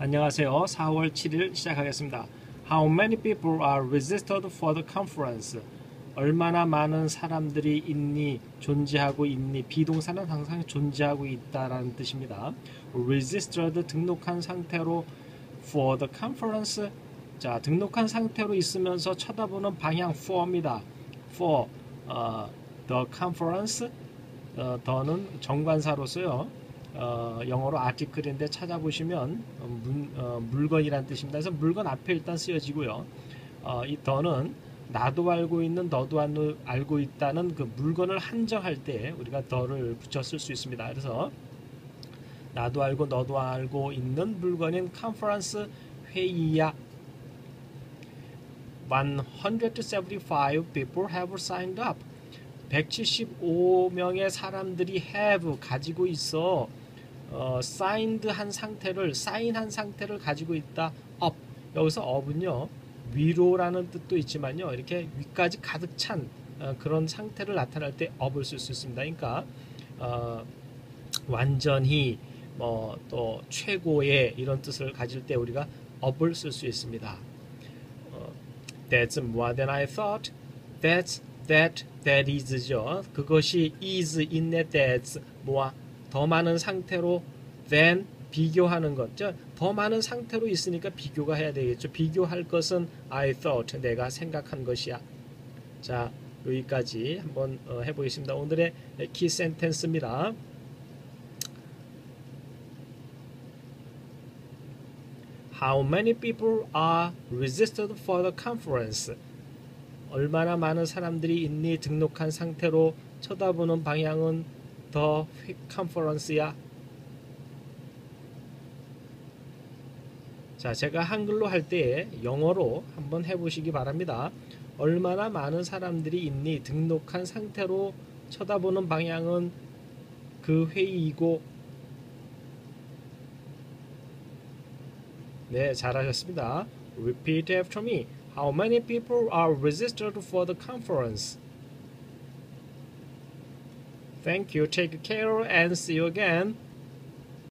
안녕하세요. 4월 7일 시작하겠습니다. How many people are registered for the conference? 얼마나 많은 사람들이 있니, 존재하고 있니, 비동사는 항상 존재하고 있다라는 뜻입니다. registered 등록한 상태로 for the conference 자, 등록한 상태로 있으면서 쳐다보는 방향 for입니다. for 어, the conference 어, 더는 정관사로서요. 어, 영어로 아티클인데 찾아보시면 어, 문, 어, 물건이란 뜻입니다. 그래서 물건 앞에 일단 쓰여지고요. 어, 이 더는 나도 알고 있는 너도 알고 있다는 그 물건을 한정할 때 우리가 더를 쓸수 있습니다. 그래서 나도 알고 너도 알고 있는 물건인 컨퍼런스 회의야. 175 people have signed up. 175명의 사람들이 have 가지고 있어 어, signed 한 상태를 사인한 상태를 가지고 있다. up 여기서 up은요 위로라는 뜻도 있지만요 이렇게 위까지 가득 찬 어, 그런 상태를 나타낼 때 up을 쓸 수 있습니다. 그러니까 어, 완전히 뭐 또 최고의 이런 뜻을 가질 때 우리가 up을 쓸 수 있습니다. 어, That's more than I thought. That's that that is죠. 그것이 is, 있네, that's 뭐와 더 많은 상태로 than 비교하는 것. 더 많은 상태로 있으니까 비교가 해야 되겠죠. 비교할 것은 I thought 내가 생각한 것이야. 자 여기까지 한번 어, 해보겠습니다. 오늘의 키 센텐스입니다. How many people are registered for the conference? 얼마나 많은 사람들이 있니 등록한 상태로 쳐다보는 방향은 더 컨퍼런스야. 자, 제가 한글로 할 때 영어로 한번 해보시기 바랍니다. 얼마나 많은 사람들이 있니 등록한 상태로 쳐다보는 방향은 그 회의이고 네, 잘하셨습니다. Repeat after me. How many people are registered for the conference? Thank you. Take care and see you again.